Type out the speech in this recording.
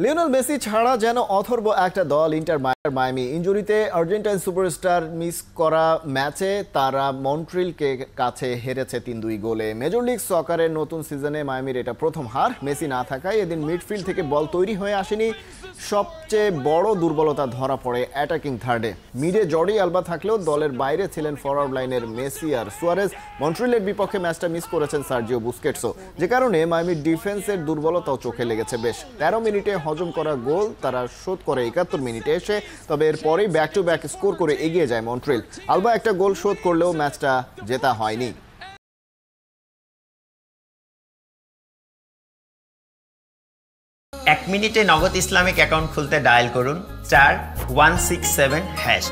Lionel Messi ছাড়া যেন অথর্ব একটা দল ইন্টার মায়ার মায়ামি। ইঞ্জুরিতে আর্জেন্টাইন সুপারস্টার মিস করা ম্যাচে তারা মন্ট্রিলকে কাছে হেরেছে তিন দুই গোলে। মেজর লিগ সকারের নতুন সিজনে মায়ামির এটা প্রথম হার। মেসি না থাকায় এদিন মিডফিল্ড থেকে বল তৈরি হয়ে আসেনি। সবচেয়ে বড় দুর্বলতা ধরা পড়ে অ্যাটাকিং থার্ডে মিডে জর্ডি আলবা থাকলেও দলের বাইরে ছিলেন ফরওয়ার্ড লাইনের মেসি আর সুয়ারেজ। মন্ট্রিলের বিপক্ষে ম্যাচটা মিস করেছেন সার্জিও বুস্কেটসও। যে কারণে মায়ামির ডিফেন্সের দুর্বলতাও চোখে লেগেছে বেশ। তেরো মিনিটে হজম করা গোল তারা শোধ করে একাত্তর মিনিটে এসে, তবে এরপরেই ব্যাক টু ব্যাক স্কোর করে এগিয়ে যায় মন্ট্রিল। আলবা একটা গোল শোধ করলেও ম্যাচটা জেতা হয়নি। এক মিনিটে নগদ ইসলামিক অ্যাকাউন্ট খুলতে ডায়াল করুন চার ওয়ান সিক্স সেভেন হ্যাশ